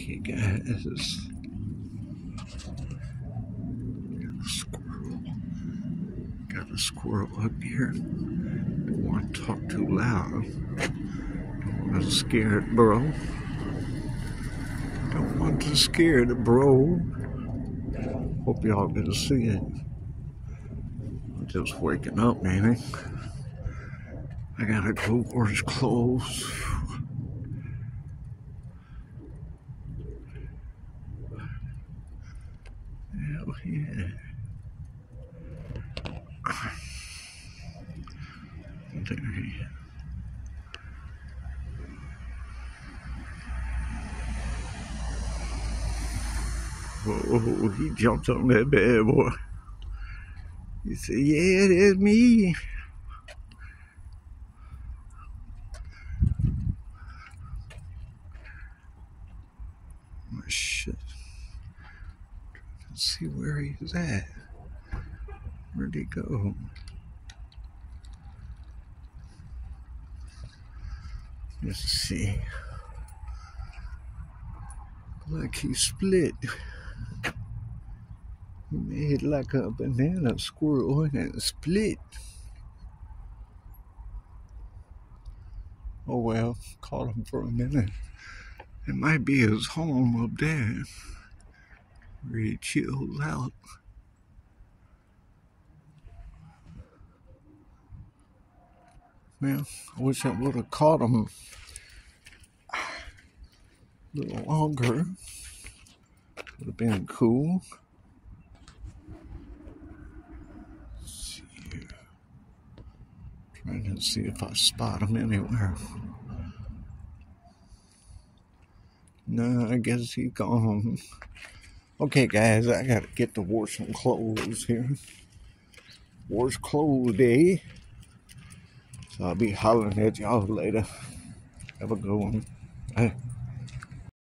Okay, guys. Got a squirrel. Got a squirrel up here. Don't want to talk too loud. Don't want to scare it, bro. Don't want to scare it, bro. Hope y'all get to see it. I'm just waking up, man. I gotta go wash clothes. Hell yeah. There he is. Oh, he jumped on that bad boy. He said, Yeah, that's me. Oh, shit. Let's see where he's at. Where'd he go? Let's see. Like he split. He made like a banana squirrel and split. Oh well, caught him for a minute. It might be his home up there he chills out. Man, I wish I would have caught him a little longer. Would have been cool. Trying to see if I spot him anywhere. No, I guess he gone. Okay, guys, I gotta get to wash some clothes here. Wash clothes day. So I'll be hollering at y'all later. Have a good one.